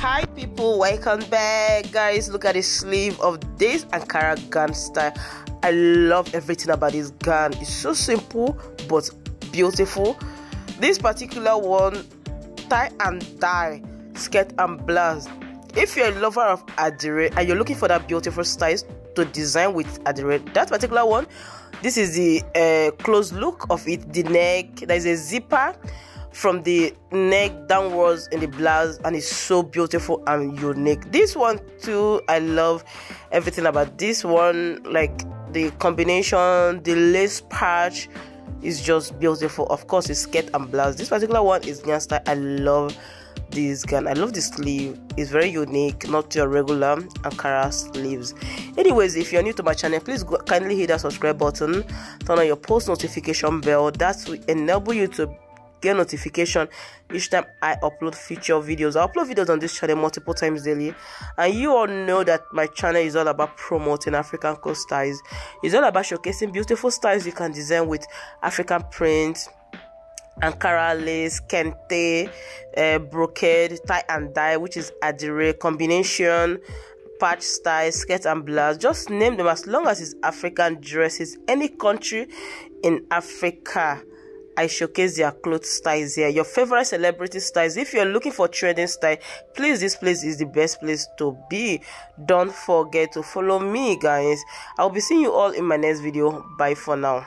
hi people. Welcome back. Guys look at the sleeve of this ankara gown style. I love everything about this gown it's so simple but beautiful. This particular one tie and dye skirt and blouse. If you're a lover of adire and you're looking for that beautiful style to design with adire that particular one this is the uh, close look of it. The neck there's a zipper from the neck downwards in the blouse and it's so beautiful and unique. This one too i love everything about this one. Like the combination the lace patch is just beautiful. Of course it's skirt and blouse. This particular one is style. I love this gun i love the sleeve. It's very unique not your regular ankara sleeves. Anyways if you're new to my channel please go, kindly hit that subscribe button. Turn on your post notification bell. That will enable you to get notification each time I upload future videos. I upload videos on this channel multiple times daily, and you all know that my channel is all about promoting African coast styles. It's all about showcasing beautiful styles you can design with African print. Ankara lace, kente, uh, brocade, tie and dye, which is adire combination, patch style, skirt and blouse. Just name them as long as it's African dresses. Any country in Africa I showcase their clothes styles here. Your favorite celebrity styles. If you're looking for trending style, please this place is the best place to be. Don't forget to follow me guys. I'll be seeing you all in my next video. Bye for now.